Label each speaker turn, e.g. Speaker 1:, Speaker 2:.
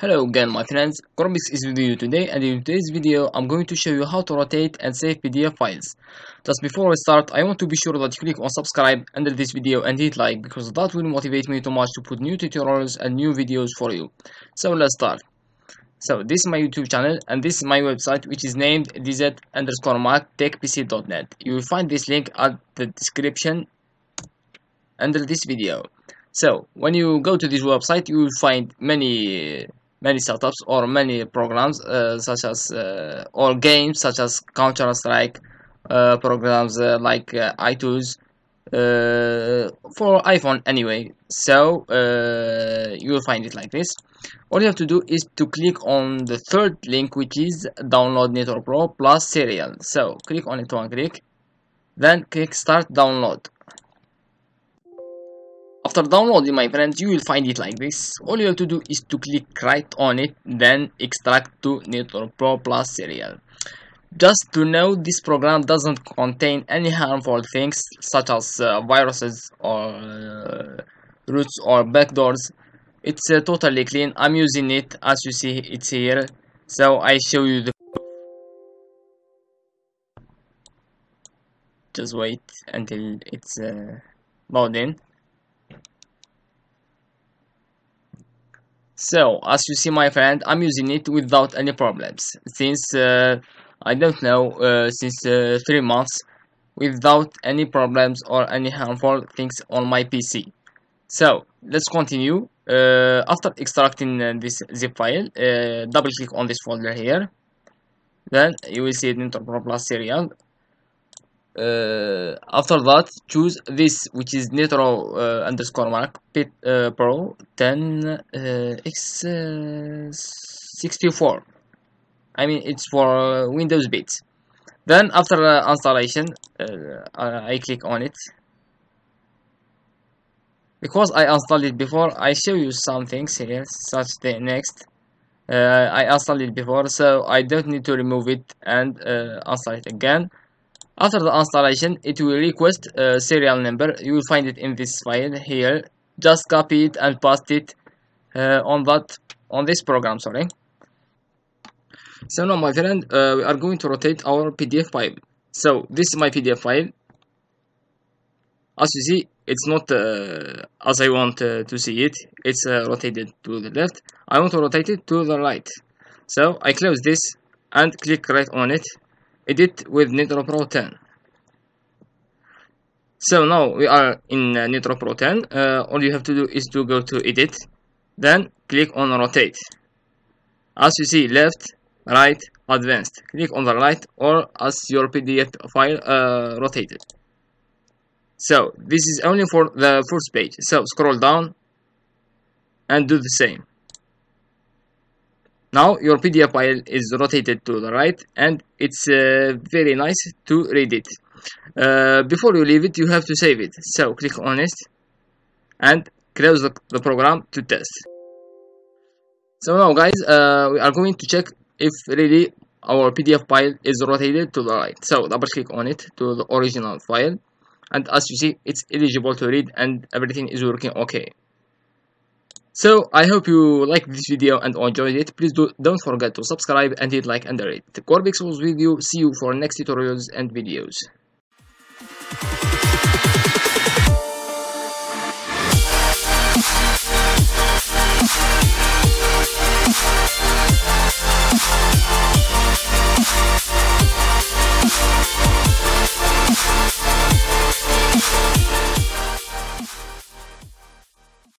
Speaker 1: Hello again my friends, Gorbix is with you today and in today's video I'm going to show you how to rotate and save PDF files. Just before we start, I want to be sure that you click on subscribe under this video and hit like because that will motivate me too much to put new tutorials and new videos for you. So let's start. So this is my YouTube channel and this is my website which is named dz underscore mac techpc.net. You will find this link at the description under this video. So when you go to this website you will find many many setups or many programs uh, such as uh, or games such as Counter Strike uh, programs uh, like uh, iTunes uh, for iPhone anyway. So you will find it like this. All you have to do is to click on the third link which is download Nitro Pro plus serial. So click on it one click then click start download after downloading my friends you will find it like this. All you have to do is to click right on it then extract to Nitro Pro Plus serial. Just to know this program doesn't contain any harmful things such as uh, viruses or uh, roots or backdoors. It's uh, totally clean. I'm using it as you see it's here. So i show you the just wait until it's uh, loading So, as you see my friend, I'm using it without any problems, since, uh, I don't know, uh, since uh, 3 months, without any problems or any harmful things on my PC. So, let's continue. Uh, after extracting uh, this zip file, uh, double click on this folder here. Then you will see Nitro Pro Plus serial after that choose this which is Nitro uh, underscore mark Pit, uh, Pro 10 uh, X uh, 64 I mean it's for Windows bits. Then after uh, installation I click on it. Because I installed it before I show you some things here such the next. I installed it before so I don't need to remove it and install it again after the installation, it will request a serial number. You will find it in this file here. Just copy it and paste it uh, on that on this program. Sorry. So now, my friend, uh, we are going to rotate our PDF file. So this is my PDF file. As you see, it's not uh, as I want uh, to see it. It's uh, rotated to the left. I want to rotate it to the right. So I close this and click right on it edit with Nitro Pro 10 so now we are in uh, Nitro Pro 10 uh, all you have to do is to go to edit then click on rotate. As you see left right advanced. Click on the right or as your PDF file uh, rotated. So this is only for the first page. So scroll down and do the same now your PDF file is rotated to the right and it's uh, very nice to read it. Uh, before you leave it you have to save it. So click on it and close the, the program to test. So now guys uh, we are going to check if really our PDF file is rotated to the right. So double click on it to the original file and as you see it's eligible to read and everything is working okay. So I hope you liked this video and enjoyed it. Please do, don't forget to subscribe and hit like under it. Gorbix was with you. See you for next tutorials and videos.